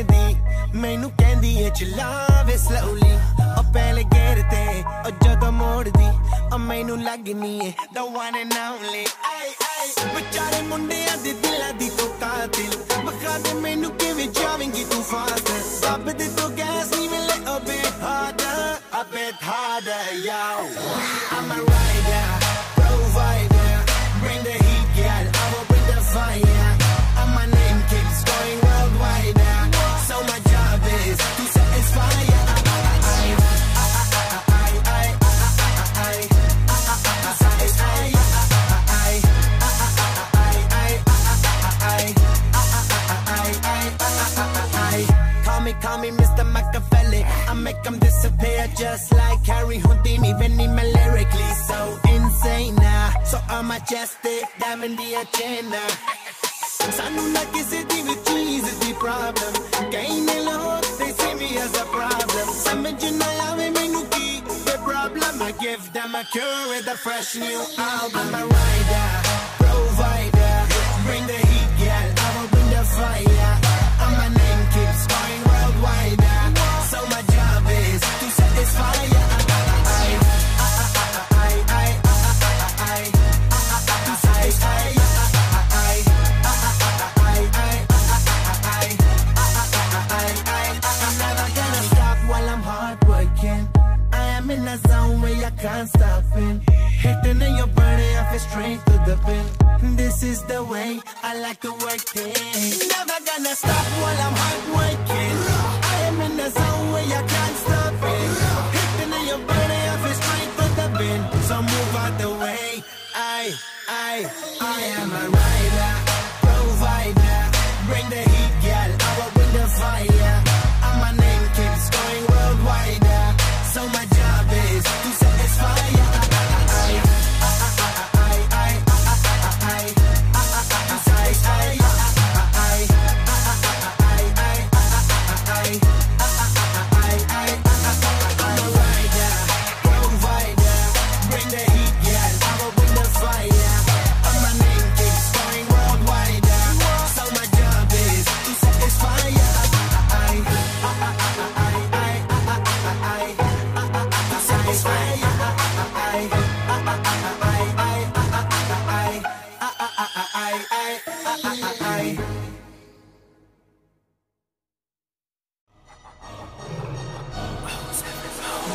ਦੀ ਮੈਨੂੰ ਕਹਿੰਦੀ ਏ ਚਲਾਵੇ ਸਲੋਲੀ ਉਹ ਪਹਿਲੇ ਗੇਰ ਤੇ ਉਹ ਜਦੋਂ ਮੋੜਦੀ ਉਹ ਮੈਨੂੰ ਲੱਗਨੀ ਏ the one and only ਆਈ ਆਈ ਵਿਚਾਰੇ ਮੁੰਡਿਆਂ ਦੇ ਦਿਲਾਂ ਦੀ ਤੂੰ ਕਾਤਿਲ ਬਖਾ ਦੇ ਮੈਨੂੰ ਕਿਵੇਂ ਜਾਵੇਂਗੀ ਤੂੰ ਫਾਸਟ ਰੱਬ ਦੇ ਤੋਂ ਗੈਸ ਨਹੀਂ ਮਿਲੇ a bit harder a bit harder yo I'm a rider Call me, call me Mr. Machiavelli. I make them disappear just like Harry Houdini. Venny me lyrically so insane now. So I'm majestic, diamond the agenda. ਸਾਨੂੰ ਨਾ ਕਿਸੇ ਦੀ ਵੀ ਚੀਜ਼ ਦੀ problem ਕਈ ਨੇ ਲੋਕ they see me as a problem ਸਮਝ ਨਾ ਆਵੇ ਮੈਨੂੰ ਕੀ the problem I give them a cure with a fresh new album I'm a rider in zone where I can't stop it. Hitting and you're burning, I feel straight to the pin. This is the way I like to work it. Never gonna stop while I'm hard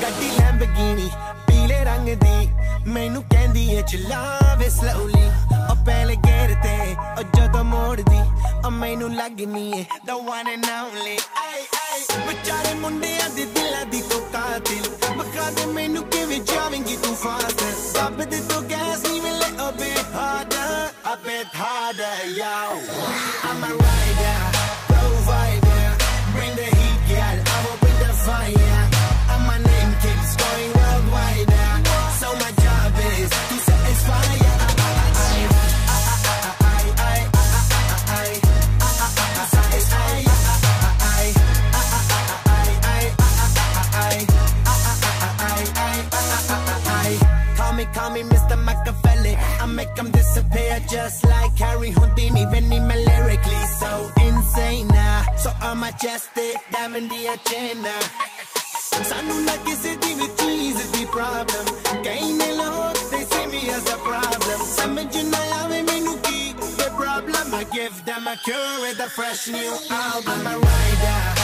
ਗੱਡੀ ਲੈਂਬਗੀਨੀ ਪੀਲੇ ਰੰਗ ਦੀ ਮੈਨੂੰ ਕਹਿੰਦੀ ਏ ਚਲਾਵੇ slowly ਮੈਨੂੰ ਲੱਗਨੀ ਏ the one and only ਆਈ ਆਈ ਵਿਚਾਰੇ ਮੁੰਡਿਆਂ ਦੇ ਦਿਲਾਂ ਦੀ ਤੂੰ ਕਾਤਿਲ ਬਖਾ ਦੇ ਮੈਨੂੰ ਕਿਵੇਂ ਜਾਵੇਂਗੀ ਤੂੰ ਫਾਸਟ ਰੱਬ ਦੇ ਤੋਂ ਗੈਸ ਨਹੀਂ ਮਿਲੇ a bit harder a bit harder yo I'm I make them disappear just like Harry Houdini. Venny me lyrically so insane now. So I'm majestic, diamond the agenda. ਸਾਨੂੰ ਨਾ ਕਿਸੇ ਦੀ ਵੀ ਚੀਜ਼ ਦੀ ਪ੍ਰੋਬਲਮ ਕਈ ਨੇ ਲੋਕ they see me as a problem ਸਮਝ ਨਾ ਆਵੇ ਮੈਨੂੰ ਕੀ the problem I give them a cure with a fresh new album I'm a rider